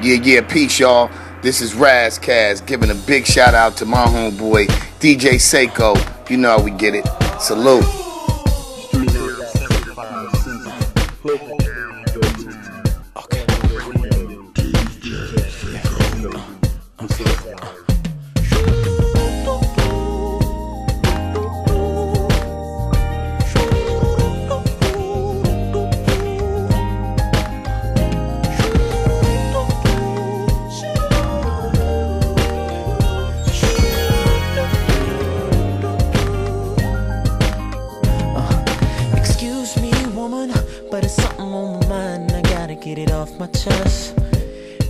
Yeah, yeah, peace, y'all. This is Razcast giving a big shout out to my homeboy, DJ Seko. You know how we get it. Salute.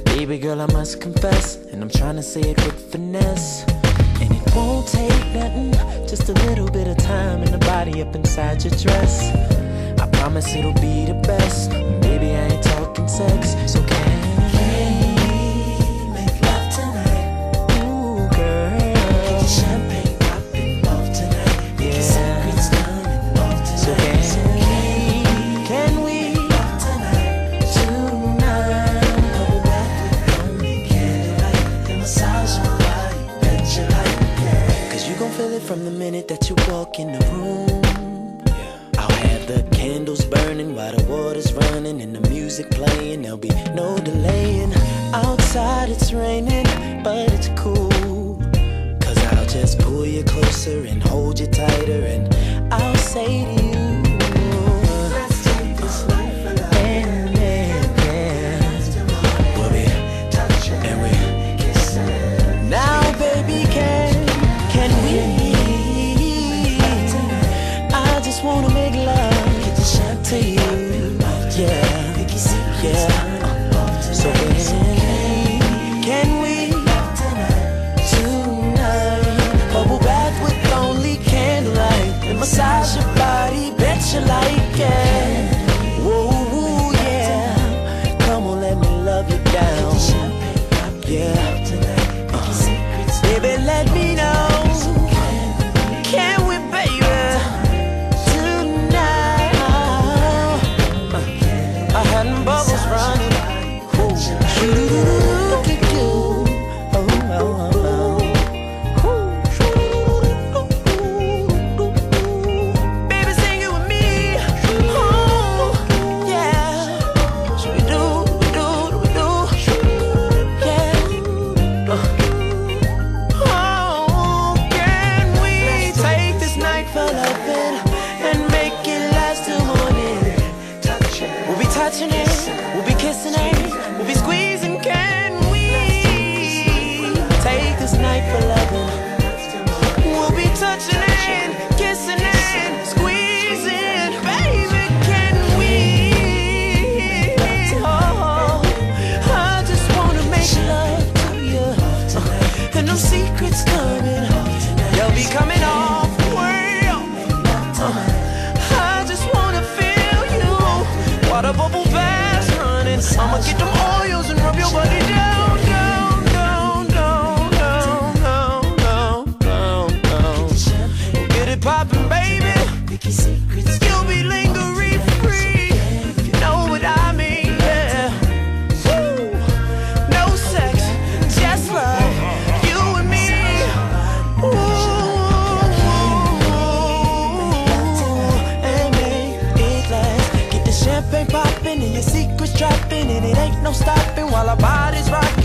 Baby girl, I must confess, and I'm trying to say it with finesse. And it won't take nothing, just a little bit of time and the body up inside your dress. I promise it'll be the best. Baby, I ain't talking sex, so can minute that you walk in the room. Yeah. I'll have the candles burning while the water's running and the music playing. There'll be no delaying. Outside it's raining, but it's cool. Cause I'll just pull you closer and hold you tighter and I'll say to you. again. while our bodies rock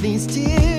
these tears.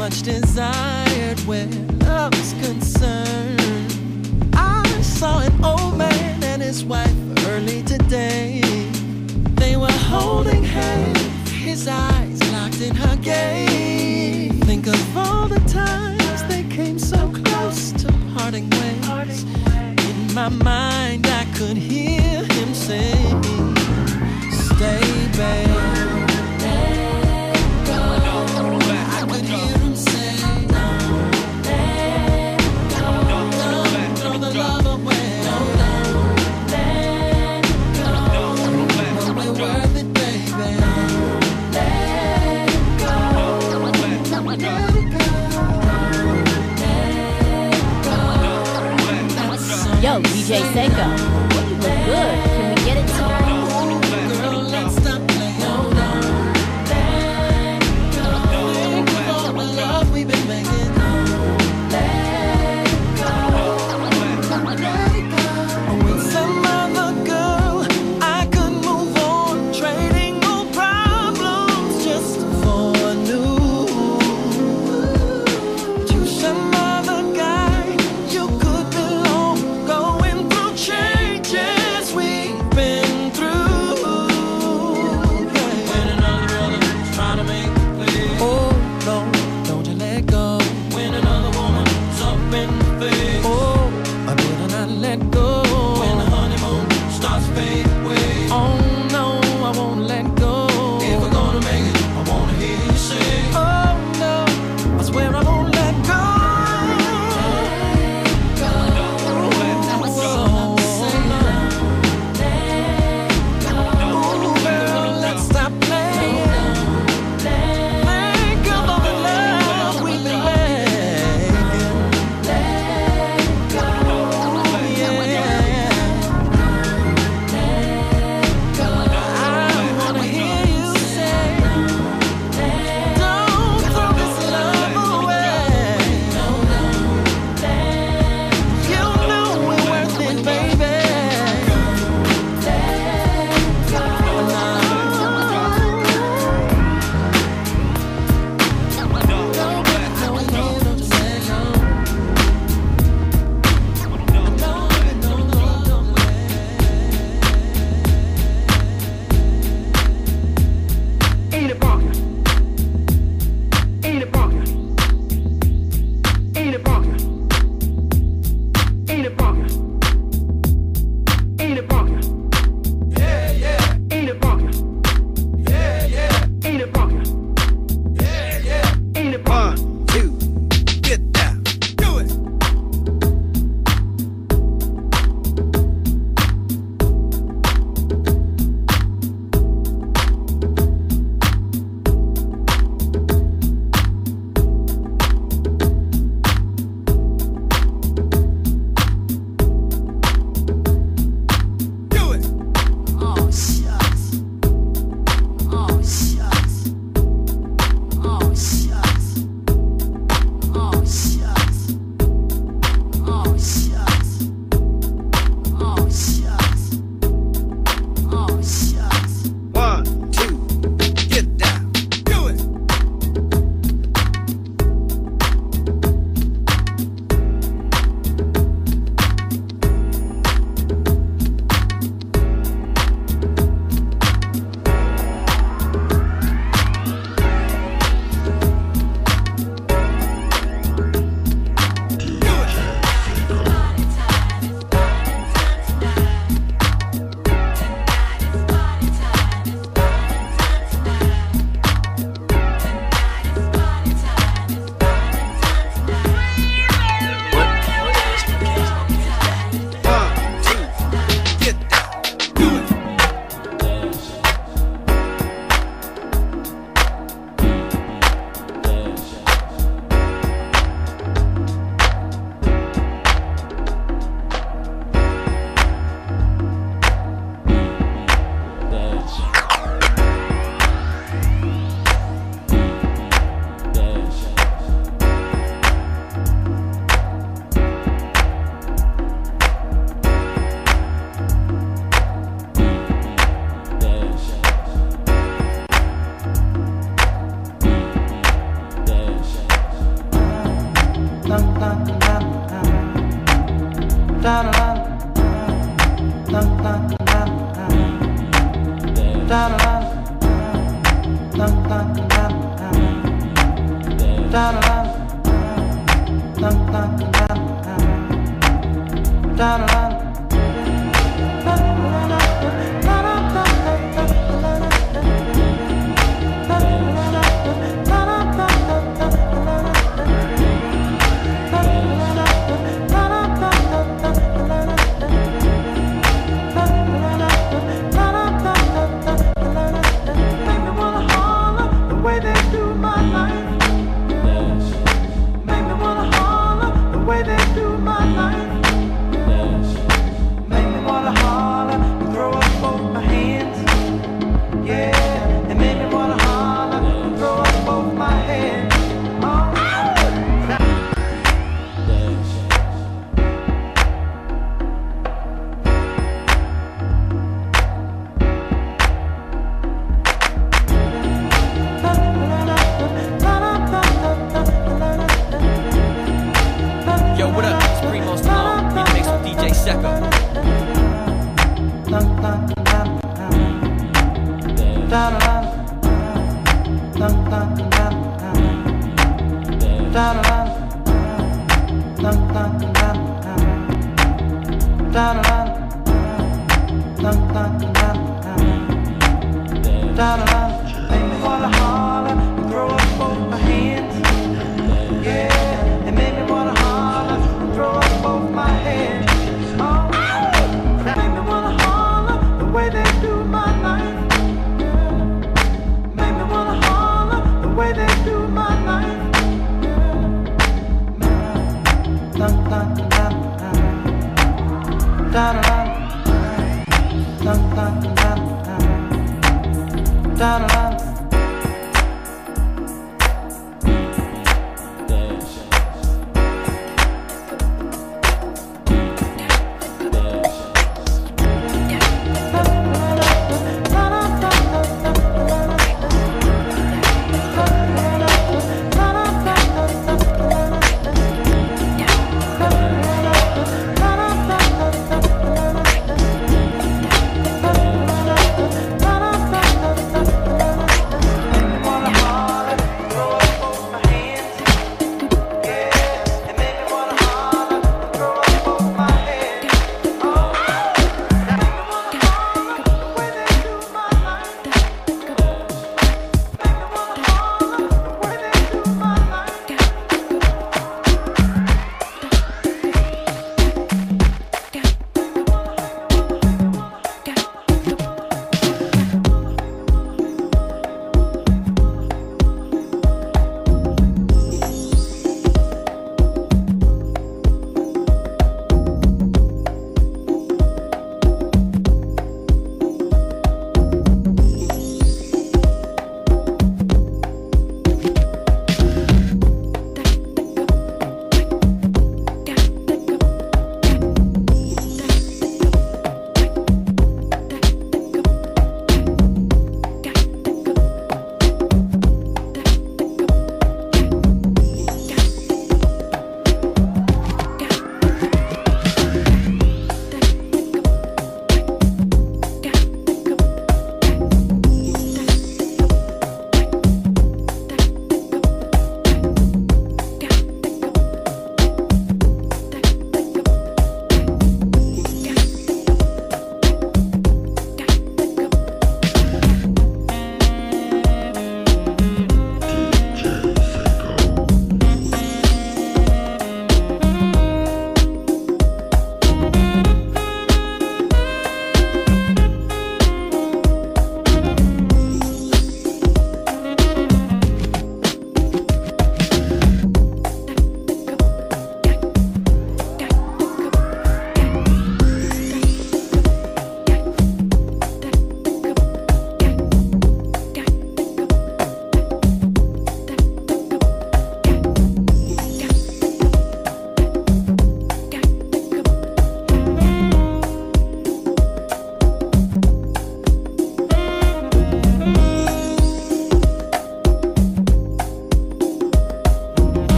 much desired where is concerned. I saw an old man and his wife early today. They were holding hands, his eyes locked in her gaze. Think of all the times they came so close to parting ways. In my mind, I could hear him say, Stay, babe.